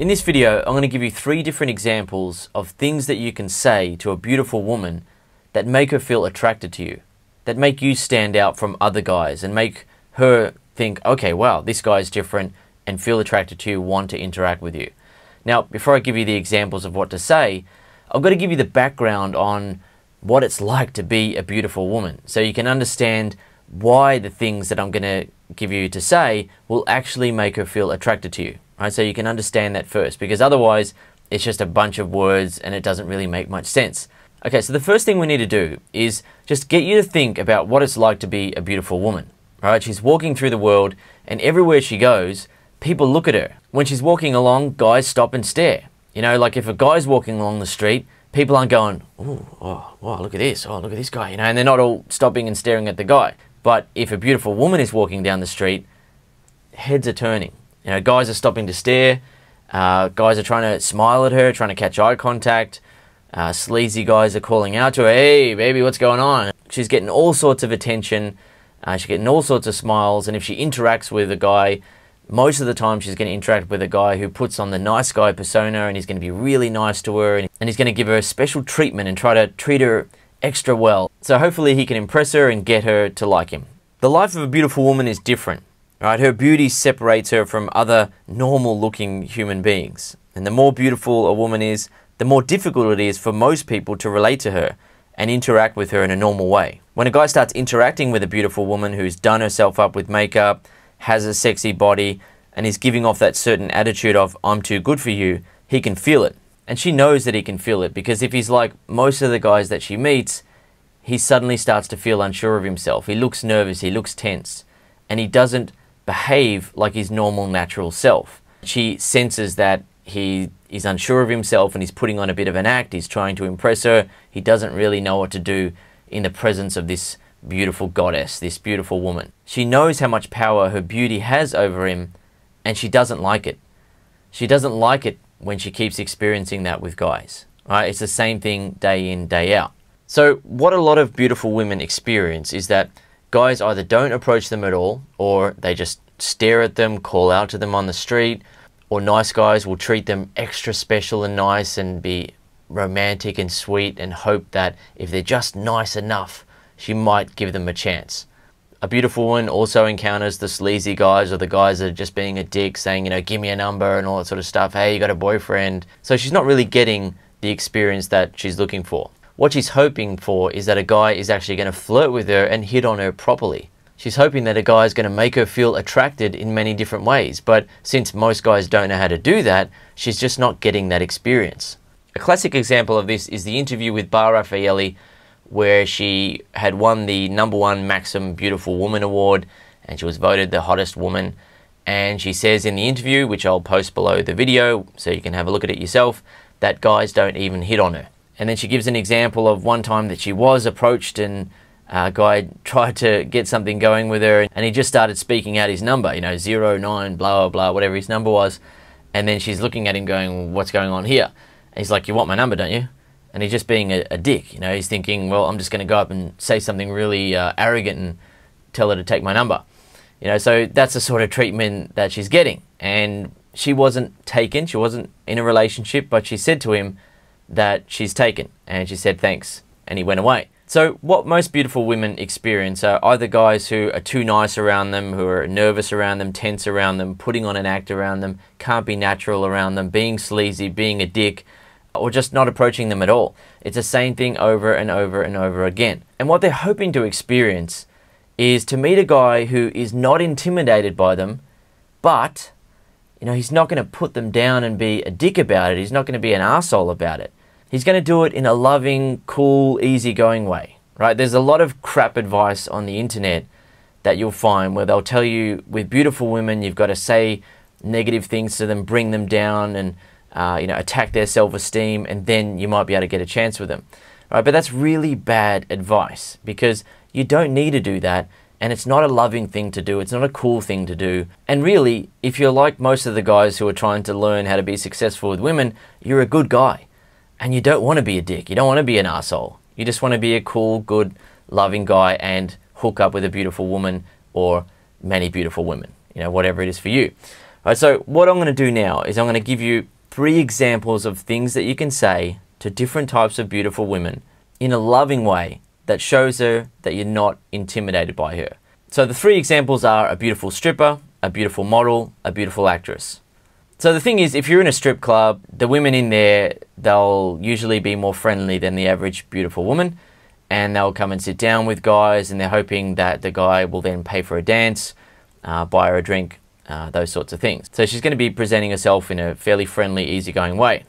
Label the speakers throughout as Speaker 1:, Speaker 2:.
Speaker 1: In this video, I'm going to give you three different examples of things that you can say to a beautiful woman that make her feel attracted to you, that make you stand out from other guys and make her think, okay, wow, this guy's different and feel attracted to you, want to interact with you. Now, before I give you the examples of what to say, I've got to give you the background on what it's like to be a beautiful woman so you can understand why the things that I'm going to give you to say will actually make her feel attracted to you. Right? So you can understand that first because otherwise it's just a bunch of words and it doesn't really make much sense. Okay, so the first thing we need to do is just get you to think about what it's like to be a beautiful woman. Right? She's walking through the world and everywhere she goes, people look at her. When she's walking along, guys stop and stare. You know, like if a guy's walking along the street, people aren't going, oh, oh, wow, look at this, oh, look at this guy, you know, and they're not all stopping and staring at the guy. But if a beautiful woman is walking down the street, heads are turning. You know, guys are stopping to stare. Uh, guys are trying to smile at her, trying to catch eye contact. Uh, sleazy guys are calling out to her, hey, baby, what's going on? She's getting all sorts of attention. Uh, she's getting all sorts of smiles. And if she interacts with a guy, most of the time she's going to interact with a guy who puts on the nice guy persona and he's going to be really nice to her and, and he's going to give her special treatment and try to treat her extra well. So hopefully he can impress her and get her to like him. The life of a beautiful woman is different. Right? Her beauty separates her from other normal looking human beings. And the more beautiful a woman is, the more difficult it is for most people to relate to her and interact with her in a normal way. When a guy starts interacting with a beautiful woman who's done herself up with makeup, has a sexy body, and is giving off that certain attitude of, I'm too good for you, he can feel it. And she knows that he can feel it because if he's like most of the guys that she meets, he suddenly starts to feel unsure of himself. He looks nervous, he looks tense, and he doesn't behave like his normal, natural self. She senses that he is unsure of himself and he's putting on a bit of an act. He's trying to impress her. He doesn't really know what to do in the presence of this beautiful goddess, this beautiful woman. She knows how much power her beauty has over him and she doesn't like it. She doesn't like it when she keeps experiencing that with guys. Right? It's the same thing day in, day out. So, what a lot of beautiful women experience is that guys either don't approach them at all or they just stare at them, call out to them on the street, or nice guys will treat them extra special and nice and be romantic and sweet and hope that if they're just nice enough, she might give them a chance. A beautiful woman also encounters the sleazy guys or the guys that are just being a dick, saying, you know, give me a number and all that sort of stuff. Hey, you got a boyfriend. So she's not really getting the experience that she's looking for. What she's hoping for is that a guy is actually going to flirt with her and hit on her properly. She's hoping that a guy is going to make her feel attracted in many different ways, but since most guys don't know how to do that, she's just not getting that experience. A classic example of this is the interview with Bar Refaeli, where she had won the number one Maxim Beautiful Woman Award and she was voted the hottest woman. And she says in the interview, which I'll post below the video so you can have a look at it yourself, that guys don't even hit on her. And then she gives an example of one time that she was approached and a guy tried to get something going with her and he just started speaking out his number, you know, zero, nine, blah, blah, blah, whatever his number was. And then she's looking at him going, what's going on here? And he's like, you want my number, don't you? And he's just being a, a dick, you know, he's thinking, well, I'm just going to go up and say something really uh, arrogant and tell her to take my number. You know, so that's the sort of treatment that she's getting. And she wasn't taken, she wasn't in a relationship, but she said to him, that she's taken. And she said thanks, and he went away. So, what most beautiful women experience are either guys who are too nice around them, who are nervous around them, tense around them, putting on an act around them, can't be natural around them, being sleazy, being a dick, or just not approaching them at all. It's the same thing over and over and over again. And what they're hoping to experience is to meet a guy who is not intimidated by them, but you know, he's not going to put them down and be a dick about it. He's not going to be an asshole about it. He's going to do it in a loving, cool, easygoing way, right? There's a lot of crap advice on the internet that you'll find where they'll tell you with beautiful women, you've got to say negative things to them, bring them down, and uh, you know attack their self-esteem, and then you might be able to get a chance with them, right? But that's really bad advice because you don't need to do that, and it's not a loving thing to do. It's not a cool thing to do. And really, if you're like most of the guys who are trying to learn how to be successful with women, you're a good guy and you don't want to be a dick. You don't want to be an asshole. You just want to be a cool, good, loving guy and hook up with a beautiful woman or many beautiful women, you know, whatever it is for you. All right, so what I'm going to do now is I'm going to give you three examples of things that you can say to different types of beautiful women in a loving way that shows her that you're not intimidated by her. So the three examples are a beautiful stripper, a beautiful model, a beautiful actress. So the thing is, if you're in a strip club, the women in there, they'll usually be more friendly than the average beautiful woman. And they'll come and sit down with guys, and they're hoping that the guy will then pay for a dance, uh, buy her a drink, uh, those sorts of things. So she's going to be presenting herself in a fairly friendly, easygoing way.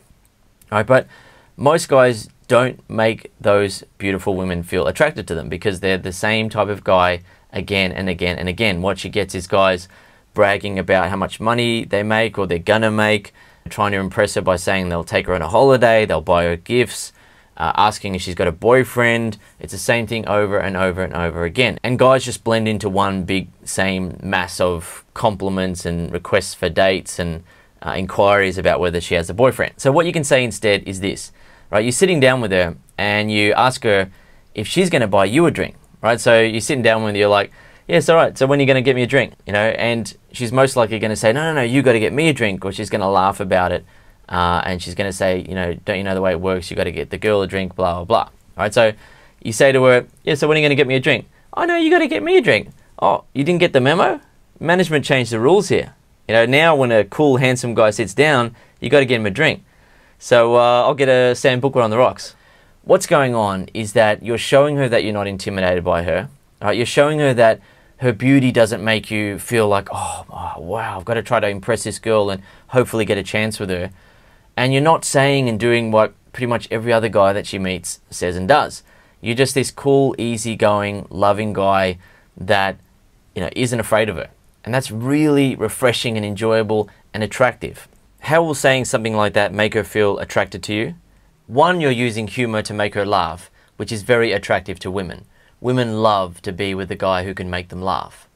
Speaker 1: All right, but most guys don't make those beautiful women feel attracted to them because they're the same type of guy again and again and again. What she gets is guys bragging about how much money they make or they're gonna make, trying to impress her by saying they'll take her on a holiday, they'll buy her gifts, uh, asking if she's got a boyfriend. It's the same thing over and over and over again. And guys just blend into one big, same mass of compliments and requests for dates and uh, inquiries about whether she has a boyfriend. So, what you can say instead is this, right? You're sitting down with her and you ask her if she's going to buy you a drink, right? So, you're sitting down with her, you're like, yes, all right. So when are you going to get me a drink? You know, and she's most likely going to say, no, no, no, you got to get me a drink, or she's going to laugh about it, uh, and she's going to say, you know, don't you know the way it works? You got to get the girl a drink, blah blah blah. All right. So you say to her, yeah. So when are you going to get me a drink? Oh no, you got to get me a drink. Oh, you didn't get the memo? Management changed the rules here. You know, now when a cool, handsome guy sits down, you got to get him a drink. So uh, I'll get a Sambuca on the rocks. What's going on is that you're showing her that you're not intimidated by her. Right? You're showing her that her beauty doesn't make you feel like, oh, oh, wow, I've got to try to impress this girl and hopefully get a chance with her. And you're not saying and doing what pretty much every other guy that she meets says and does. You're just this cool, easygoing, loving guy that you know isn't afraid of her. And that's really refreshing and enjoyable and attractive. How will saying something like that make her feel attracted to you? One, you're using humor to make her laugh, which is very attractive to women. Women love to be with a guy who can make them laugh.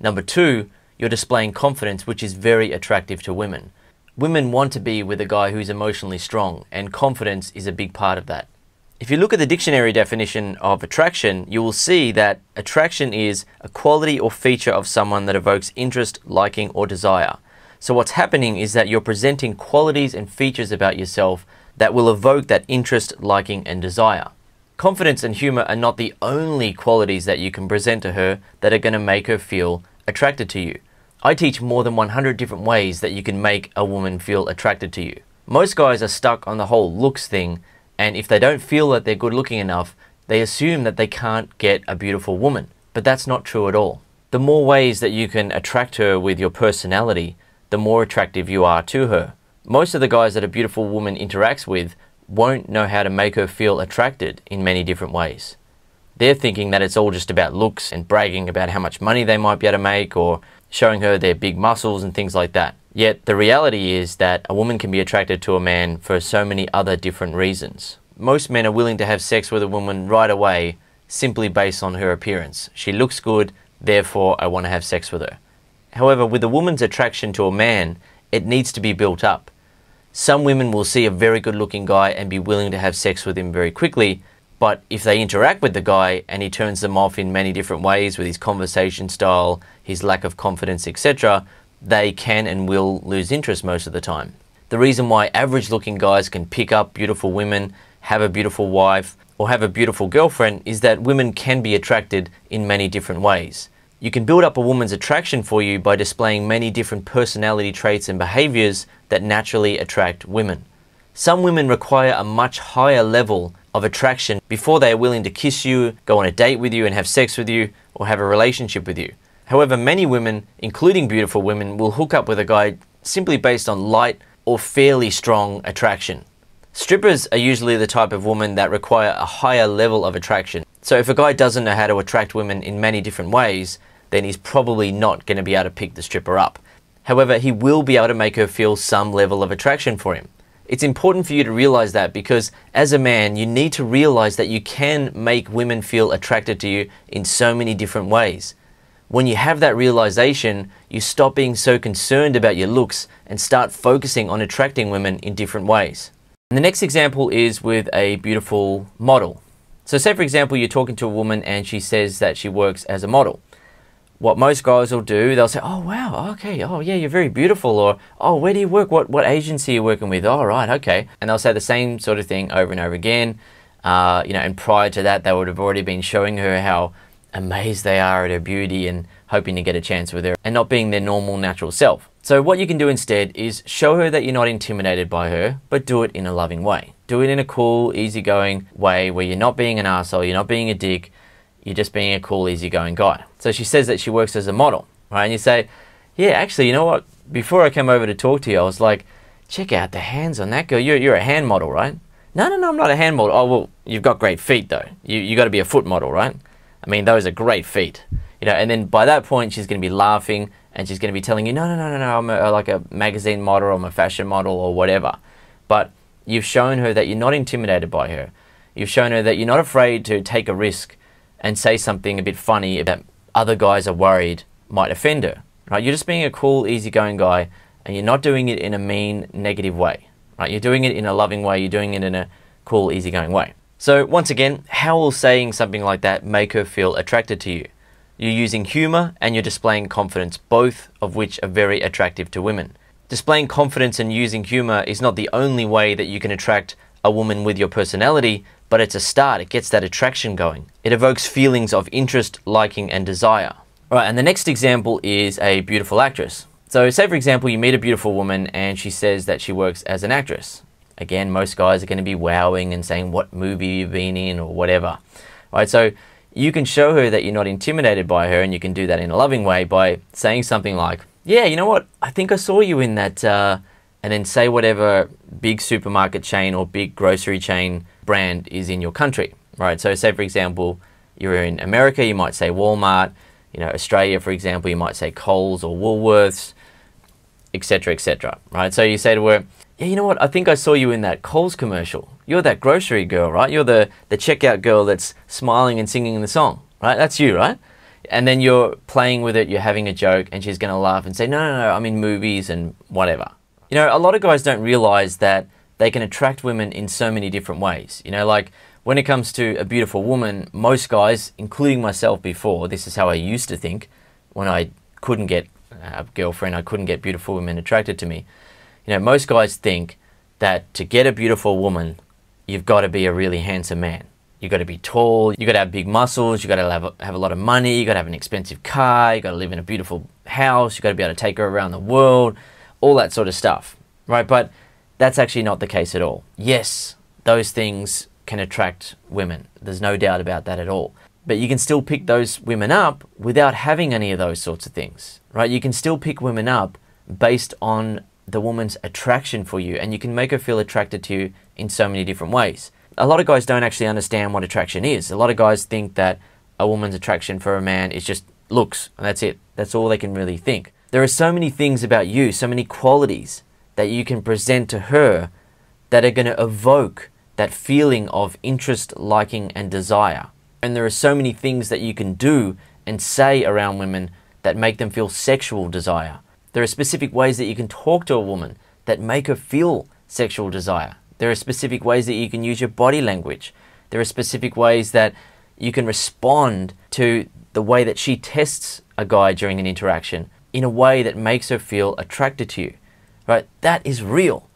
Speaker 1: Number two, you're displaying confidence, which is very attractive to women. Women want to be with a guy who's emotionally strong, and confidence is a big part of that. If you look at the dictionary definition of attraction, you will see that attraction is a quality or feature of someone that evokes interest, liking, or desire. So, what's happening is that you're presenting qualities and features about yourself that will evoke that interest, liking, and desire. Confidence and humor are not the only qualities that you can present to her that are going to make her feel attracted to you. I teach more than 100 different ways that you can make a woman feel attracted to you. Most guys are stuck on the whole looks thing, and if they don't feel that they're good looking enough, they assume that they can't get a beautiful woman. But that's not true at all. The more ways that you can attract her with your personality, the more attractive you are to her. Most of the guys that a beautiful woman interacts with won't know how to make her feel attracted in many different ways. They're thinking that it's all just about looks and bragging about how much money they might be able to make or showing her their big muscles and things like that. Yet the reality is that a woman can be attracted to a man for so many other different reasons. Most men are willing to have sex with a woman right away simply based on her appearance. She looks good, therefore I want to have sex with her. However, with a woman's attraction to a man, it needs to be built up. Some women will see a very good looking guy and be willing to have sex with him very quickly, but if they interact with the guy and he turns them off in many different ways with his conversation style, his lack of confidence, etc., they can and will lose interest most of the time. The reason why average looking guys can pick up beautiful women, have a beautiful wife, or have a beautiful girlfriend is that women can be attracted in many different ways. You can build up a woman's attraction for you by displaying many different personality traits and behaviors that naturally attract women. Some women require a much higher level of attraction before they are willing to kiss you, go on a date with you, and have sex with you, or have a relationship with you. However, many women, including beautiful women, will hook up with a guy simply based on light or fairly strong attraction. Strippers are usually the type of woman that require a higher level of attraction. So if a guy doesn't know how to attract women in many different ways, then he's probably not going to be able to pick the stripper up. However, he will be able to make her feel some level of attraction for him. It's important for you to realize that because as a man, you need to realize that you can make women feel attracted to you in so many different ways. When you have that realization, you stop being so concerned about your looks and start focusing on attracting women in different ways. And the next example is with a beautiful model. So, say for example, you're talking to a woman and she says that she works as a model. What most guys will do, they'll say, "Oh wow, okay, oh yeah, you're very beautiful," or "Oh, where do you work? What what agency are you working with?" "Oh right, okay," and they'll say the same sort of thing over and over again. Uh, you know, and prior to that, they would have already been showing her how amazed they are at her beauty and hoping to get a chance with her, and not being their normal, natural self. So what you can do instead is show her that you're not intimidated by her, but do it in a loving way. Do it in a cool, easygoing way where you're not being an asshole, you're not being a dick, you're just being a cool, easygoing guy. So she says that she works as a model, right? And you say, yeah, actually, you know what? Before I came over to talk to you, I was like, check out the hands on that girl. You're, you're a hand model, right? No, no, no, I'm not a hand model. Oh, well, you've got great feet, though. You, you got to be a foot model, right? I mean, those are great feet. You know, and then by that point, she's going to be laughing and she's going to be telling you, no, no, no, no, no, I'm a, like a magazine model, or I'm a fashion model, or whatever. But you've shown her that you're not intimidated by her. You've shown her that you're not afraid to take a risk and say something a bit funny that other guys are worried might offend her. Right? You're just being a cool, easygoing guy, and you're not doing it in a mean, negative way. Right? You're doing it in a loving way. You're doing it in a cool, easygoing way. So once again, how will saying something like that make her feel attracted to you? You're using humor and you're displaying confidence, both of which are very attractive to women. Displaying confidence and using humor is not the only way that you can attract a woman with your personality, but it's a start. It gets that attraction going. It evokes feelings of interest, liking, and desire. All right, and the next example is a beautiful actress. So, say for example, you meet a beautiful woman and she says that she works as an actress. Again, most guys are going to be wowing and saying what movie you've been in or whatever. All right, so you can show her that you're not intimidated by her, and you can do that in a loving way by saying something like, "Yeah, you know what? I think I saw you in that," uh, and then say whatever big supermarket chain or big grocery chain brand is in your country, right? So, say for example, you're in America, you might say Walmart. You know, Australia, for example, you might say Coles or Woolworths, etc., etc. Right? So you say to her, "Yeah, you know what? I think I saw you in that Coles commercial. You're that grocery girl, right? You're the the checkout girl that's smiling and singing the song, right? That's you, right?" And then you're playing with it, you're having a joke, and she's going to laugh and say, "No, no, no, I'm in movies and whatever." You know, a lot of guys don't realize that they can attract women in so many different ways. You know, like when it comes to a beautiful woman, most guys, including myself before, this is how I used to think when I couldn't get a girlfriend, I couldn't get beautiful women attracted to me. You know, most guys think that to get a beautiful woman, you've got to be a really handsome man. You've got to be tall, you've got to have big muscles, you've got to have a, have a lot of money, you've got to have an expensive car, you've got to live in a beautiful house, you've got to be able to take her around the world, all that sort of stuff, right? But that's actually not the case at all. Yes, those things can attract women. There's no doubt about that at all. But you can still pick those women up without having any of those sorts of things, right? You can still pick women up based on the woman's attraction for you, and you can make her feel attracted to you in so many different ways. A lot of guys don't actually understand what attraction is. A lot of guys think that a woman's attraction for a man is just looks, and that's it. That's all they can really think. There are so many things about you, so many qualities that you can present to her that are going to evoke that feeling of interest, liking, and desire. And there are so many things that you can do and say around women that make them feel sexual desire. There are specific ways that you can talk to a woman that make her feel sexual desire. There are specific ways that you can use your body language. There are specific ways that you can respond to the way that she tests a guy during an interaction in a way that makes her feel attracted to you. Right? That is real.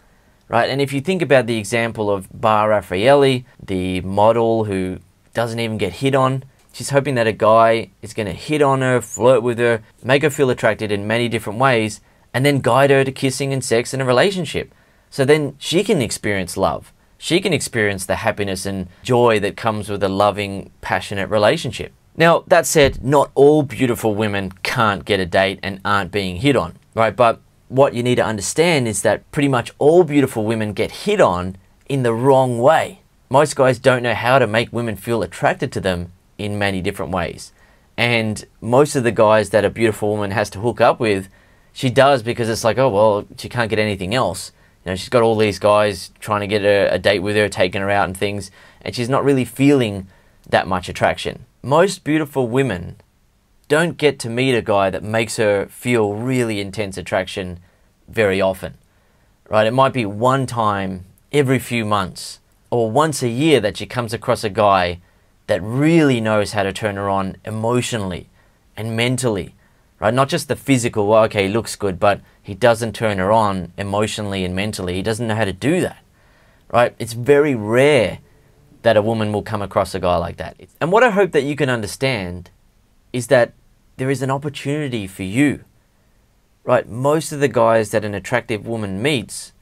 Speaker 1: Right? And if you think about the example of Bar Refaeli, the model who doesn't even get hit on, She's hoping that a guy is going to hit on her, flirt with her, make her feel attracted in many different ways, and then guide her to kissing and sex and a relationship. So then she can experience love. She can experience the happiness and joy that comes with a loving, passionate relationship. Now, that said, not all beautiful women can't get a date and aren't being hit on, right? But what you need to understand is that pretty much all beautiful women get hit on in the wrong way. Most guys don't know how to make women feel attracted to them in many different ways. And most of the guys that a beautiful woman has to hook up with, she does because it's like, oh, well, she can't get anything else. You know, she's got all these guys trying to get a, a date with her, taking her out and things, and she's not really feeling that much attraction. Most beautiful women don't get to meet a guy that makes her feel really intense attraction very often. Right? It might be one time every few months or once a year that she comes across a guy that really knows how to turn her on emotionally and mentally right? Not just the physical, well, okay, he looks good, but he doesn't turn her on emotionally and mentally. He doesn't know how to do that, right? It's very rare that a woman will come across a guy like that. And what I hope that you can understand is that there is an opportunity for you, right? Most of the guys that an attractive woman meets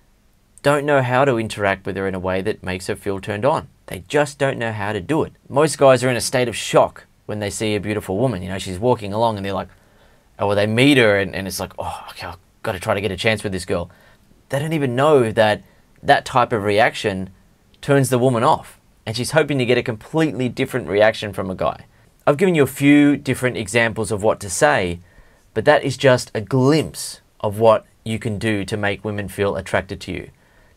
Speaker 1: don't know how to interact with her in a way that makes her feel turned on. They just don't know how to do it. Most guys are in a state of shock when they see a beautiful woman. You know, she's walking along and they're like, oh, or they meet her and, and it's like, oh, okay, I've got to try to get a chance with this girl. They don't even know that that type of reaction turns the woman off. And she's hoping to get a completely different reaction from a guy. I've given you a few different examples of what to say, but that is just a glimpse of what you can do to make women feel attracted to you.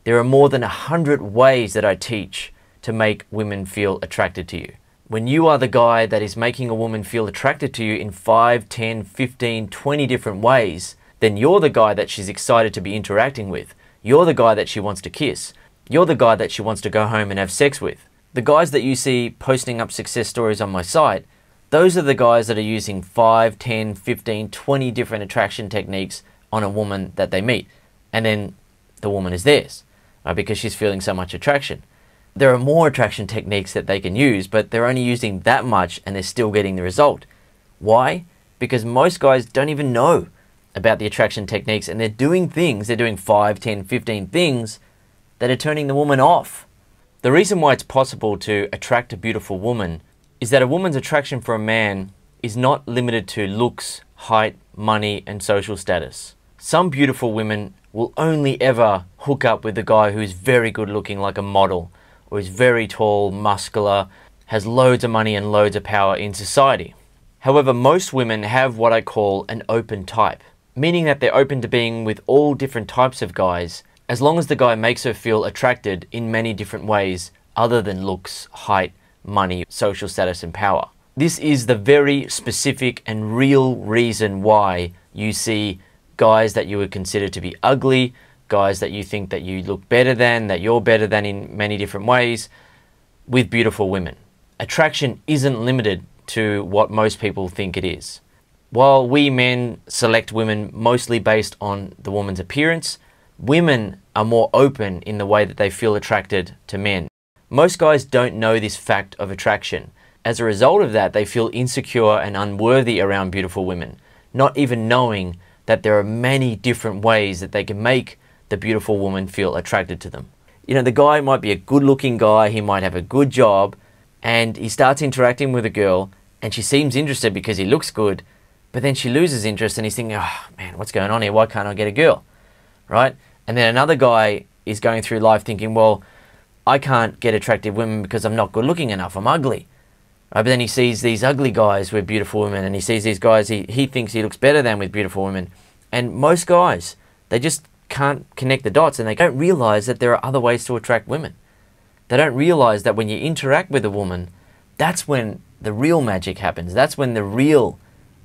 Speaker 1: There are more than a hundred ways that I teach to make women feel attracted to you when you are the guy that is making a woman feel attracted to you in 5, 10, 15, 20 different ways, then you're the guy that she's excited to be interacting with. You're the guy that she wants to kiss. You're the guy that she wants to go home and have sex with. The guys that you see posting up success stories on my site, those are the guys that are using 5, 10, 15, 20 different attraction techniques on a woman that they meet. And then the woman is theirs uh, because she's feeling so much attraction there are more attraction techniques that they can use, but they're only using that much and they're still getting the result. Why? Because most guys don't even know about the attraction techniques and they're doing things, they're doing 5, 10, 15 things that are turning the woman off. The reason why it's possible to attract a beautiful woman is that a woman's attraction for a man is not limited to looks, height, money, and social status. Some beautiful women will only ever hook up with a guy who's very good looking, like a model, or is very tall, muscular, has loads of money and loads of power in society. However, most women have what I call an open type, meaning that they're open to being with all different types of guys as long as the guy makes her feel attracted in many different ways other than looks, height, money, social status, and power. This is the very specific and real reason why you see guys that you would consider to be ugly, guys that you think that you look better than, that you're better than in many different ways, with beautiful women. Attraction isn't limited to what most people think it is. While we men select women mostly based on the woman's appearance, women are more open in the way that they feel attracted to men. Most guys don't know this fact of attraction. As a result of that, they feel insecure and unworthy around beautiful women, not even knowing that there are many different ways that they can make the beautiful woman feel attracted to them. You know, the guy might be a good looking guy, he might have a good job, and he starts interacting with a girl, and she seems interested because he looks good, but then she loses interest and he's thinking, oh man, what's going on here? Why can't I get a girl? Right? And then another guy is going through life thinking, well, I can't get attractive women because I'm not good looking enough, I'm ugly. Right? But then he sees these ugly guys with beautiful women, and he sees these guys he, he thinks he looks better than with beautiful women. And most guys, they just can't connect the dots and they don't realize that there are other ways to attract women. They don't realize that when you interact with a woman, that's when the real magic happens. That's when the real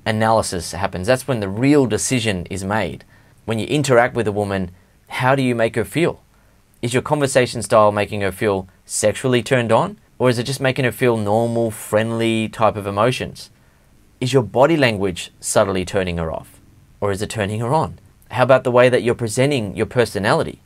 Speaker 1: analysis happens. That's when the real decision is made. When you interact with a woman, how do you make her feel? Is your conversation style making her feel sexually turned on? Or is it just making her feel normal, friendly type of emotions? Is your body language subtly turning her off? Or is it turning her on? How about the way that you're presenting your personality?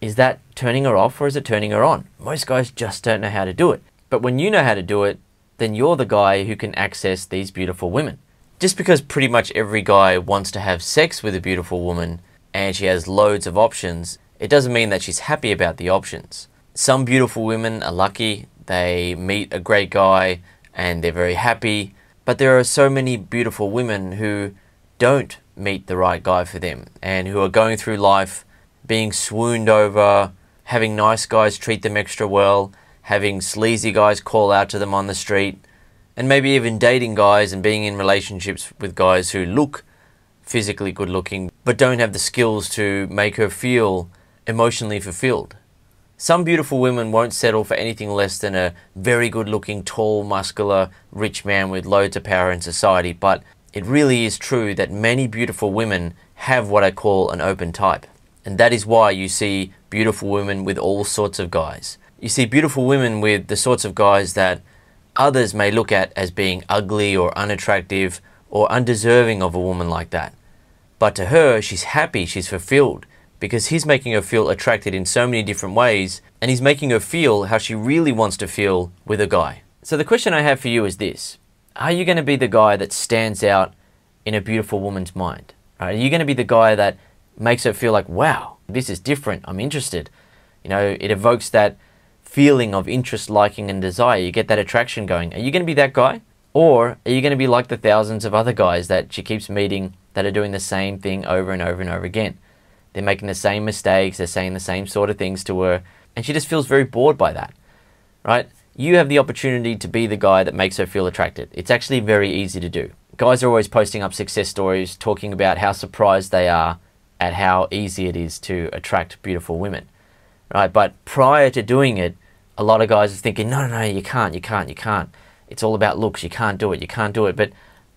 Speaker 1: Is that turning her off or is it turning her on? Most guys just don't know how to do it. But when you know how to do it, then you're the guy who can access these beautiful women. Just because pretty much every guy wants to have sex with a beautiful woman and she has loads of options, it doesn't mean that she's happy about the options. Some beautiful women are lucky, they meet a great guy and they're very happy, but there are so many beautiful women who don't meet the right guy for them and who are going through life being swooned over, having nice guys treat them extra well, having sleazy guys call out to them on the street, and maybe even dating guys and being in relationships with guys who look physically good looking but don't have the skills to make her feel emotionally fulfilled. Some beautiful women won't settle for anything less than a very good looking, tall, muscular, rich man with loads of power in society, but it really is true that many beautiful women have what I call an open type. And that is why you see beautiful women with all sorts of guys. You see beautiful women with the sorts of guys that others may look at as being ugly or unattractive or undeserving of a woman like that. But to her, she's happy, she's fulfilled, because he's making her feel attracted in so many different ways, and he's making her feel how she really wants to feel with a guy. So the question I have for you is this Are you going to be the guy that stands out in a beautiful woman's mind? Are you going to be the guy that makes her feel like, wow, this is different, I'm interested? You know, it evokes that feeling of interest, liking, and desire. You get that attraction going. Are you going to be that guy? Or are you going to be like the thousands of other guys that she keeps meeting that are doing the same thing over and over and over again? They're making the same mistakes, they're saying the same sort of things to her, and she just feels very bored by that, right? You have the opportunity to be the guy that makes her feel attracted. It's actually very easy to do. Guys are always posting up success stories talking about how surprised they are at how easy it is to attract beautiful women, right? But prior to doing it, a lot of guys are thinking, no, no, no, you can't, you can't, you can't. It's all about looks. You can't do it. You can't do it. But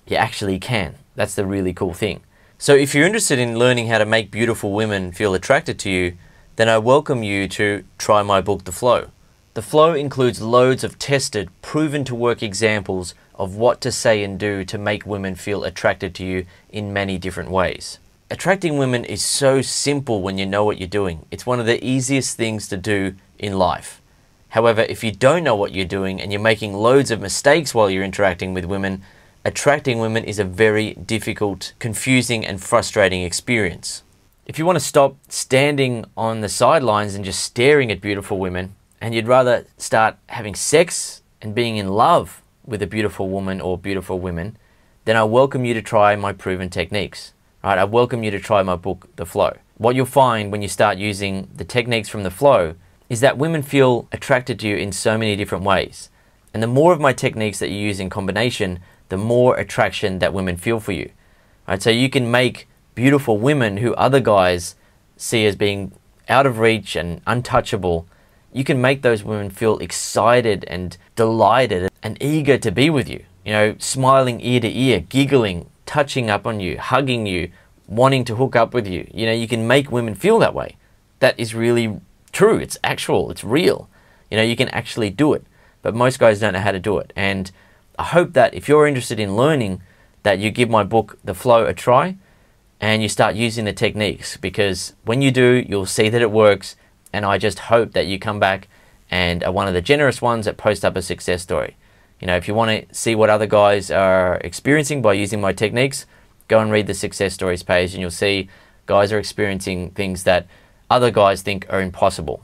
Speaker 1: you actually can. That's the really cool thing. So if you're interested in learning how to make beautiful women feel attracted to you, then I welcome you to try my book, The Flow. The Flow includes loads of tested, proven to work examples of what to say and do to make women feel attracted to you in many different ways. Attracting women is so simple when you know what you're doing. It's one of the easiest things to do in life. However, if you don't know what you're doing and you're making loads of mistakes while you're interacting with women, attracting women is a very difficult, confusing, and frustrating experience. If you want to stop standing on the sidelines and just staring at beautiful women, and you'd rather start having sex and being in love with a beautiful woman or beautiful women, then I welcome you to try my proven techniques. Right, I welcome you to try my book, The Flow. What you'll find when you start using the techniques from the flow is that women feel attracted to you in so many different ways. And the more of my techniques that you use in combination, the more attraction that women feel for you. Right? So you can make beautiful women who other guys see as being out of reach and untouchable. You can make those women feel excited and delighted and eager to be with you. You know, smiling ear to ear, giggling, touching up on you, hugging you, wanting to hook up with you. You know, you can make women feel that way. That is really true. It's actual. It's real. You know, you can actually do it. But most guys don't know how to do it. And I hope that if you're interested in learning, that you give my book, The Flow, a try and you start using the techniques because when you do, you'll see that it works. And I just hope that you come back and are one of the generous ones that post up a success story. You know, if you want to see what other guys are experiencing by using my techniques, go and read the success stories page and you'll see guys are experiencing things that other guys think are impossible.